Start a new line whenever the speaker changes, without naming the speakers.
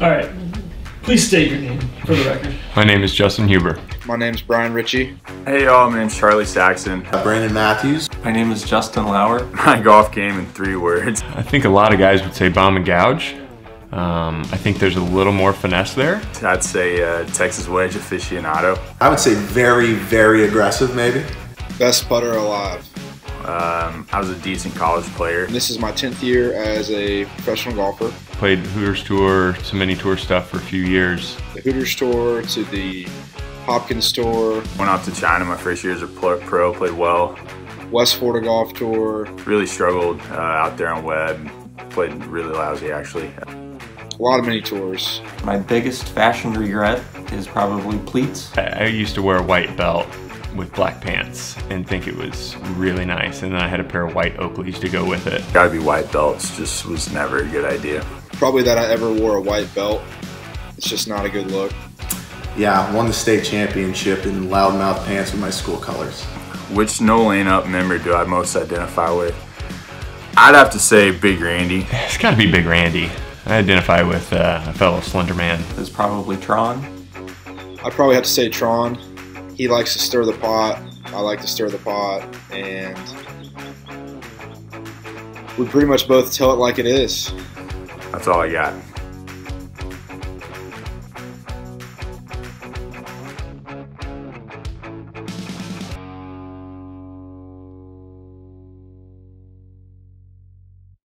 All right. Please state your name for the record.
My name is Justin Hueber.
My name's Brian Richey.
Hey y'all, my name's Charlie Saxon.
Brandon Matthews.
My name is Justin Lower.
My golf game in three words.
I think a lot of guys would say bomb and gouge. Um, I think there's a little more finesse there.
I'd say uh, Texas wedge aficionado.
I would say very, very aggressive, maybe.
Best putter alive.
Um, I was a decent college player.
This is my 10th year as a professional golfer.
Played Hooters Tour, some mini tour stuff for a few years.
The Hooters Tour to the Hopkins Tour,
Went off to China my first year as a pro, played well.
West Florida Golf Tour,
Really struggled uh, out there on web. Played really lousy actually.
a lot of mini tours.
My biggest fashion regret is probably pleats.
I, I used to wear a white belt with black pants and think it was really nice. And then I had a pair of white Oakleys to go with it.
Gotta be white belts, just was never a good idea.
Probably that I ever wore a white belt. It's just not a good look.
Yeah, won the state championship in loudmouth pants with my school colors.
Which No Laying Up member do I most identify with? I'd have to say Big Randy.
It's got to be Big Randy. I identify with uh, a fellow slender man.
Is probably Tron.
I'd probably have to say Tron. He likes to stir the pot. I like to stir the pot. And we pretty much both tell it like it is.
That's all I got.